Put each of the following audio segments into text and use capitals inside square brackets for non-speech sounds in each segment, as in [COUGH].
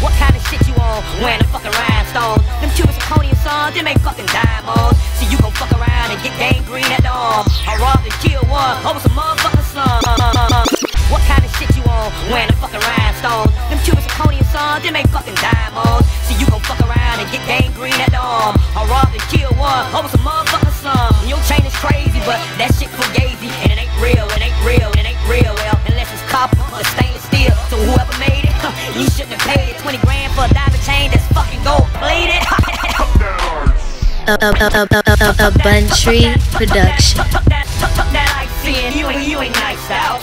What kind of shit you on? Wearing a fucking rhinestone. Them cubic zirconia sons, them ain't fucking diamonds. See, you gon' fuck around and get gangrene at the arm. I robbed and killed one over some motherfucking slum. What kind of shit you on? Wearing a fucking rhinestone. Them cubic zirconia sons, them ain't fucking diamonds. See, you gon' fuck around and get gangrene at the arm. I robbed and killed one over some motherfucking slum. Your chain is crazy, but that shit fugazi. A, a, a, production. You ain't, you ain't nice out.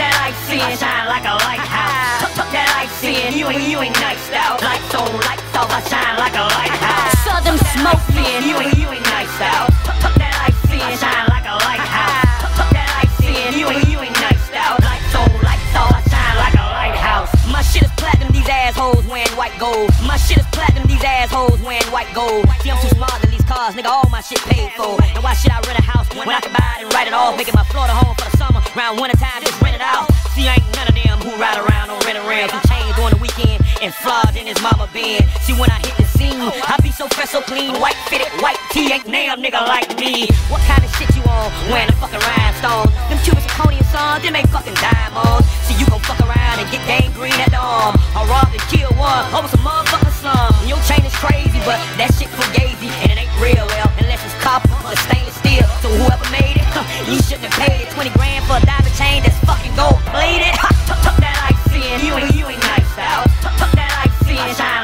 That I shine like a lighthouse. That I you ain't, you ain't nice out. Lights on, lights off, I shine like a lighthouse. Saw them smoke you ain't, assholes wearing white gold. See, I'm too smart to these cars, nigga, all my shit paid for. And why should I rent a house when I can buy it and write it off? Making my Florida home for the summer, round winter time, just rent it out. See, I ain't none of them who ride around on rental rims and chains on the weekend and flogged in his mama bed. See, when I hit the be so clean, white fitted, white tee, ain't nail nigga like me. What kind of shit you on? Wearing a fucking rhinestone. Them cubic zirconia sons, them ain't fucking diamonds. See, you gon' fuck around and get gangrene at the arm. I robbed and killed one over some motherfucking slum. Your chain is crazy, but that shit fugazi, and it ain't real. Well, unless it's copper or stainless steel. So whoever made it, [LAUGHS] you shouldn't have paid it. 20 grand for a diamond chain that's fucking gold plated. [LAUGHS] Tuck that I seeing, you ain't, you ain't nice out. That I seeing shine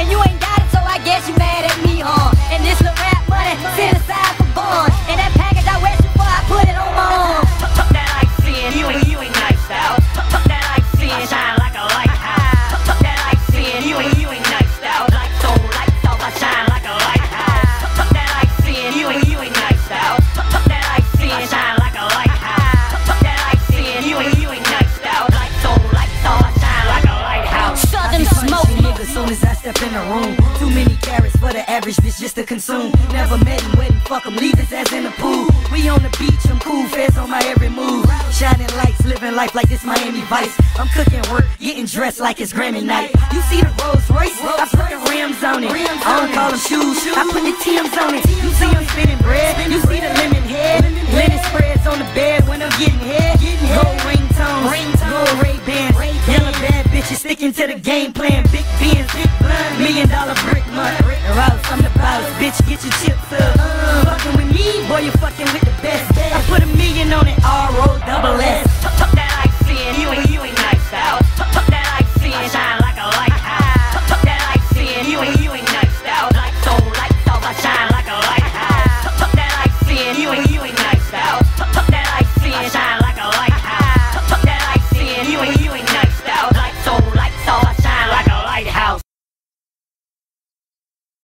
And you ain't got in room. Too many carats for the average bitch just to consume. Never met him, waiting, fuck him, leave his ass in the pool. We on the beach, I'm cool, feds on my every move. Shining lights, living life like this Miami Vice. I'm cooking work, getting dressed like it's Grammy night. You see the Rolls Royce, I put the rims on it. I don't call them shoes, I put the Tim's on it. You see I'm spinning bread, you bitch, get your chip up. Uh, fucking with me, boy, you fucking with the best. I put a million on it, R-O-double-S.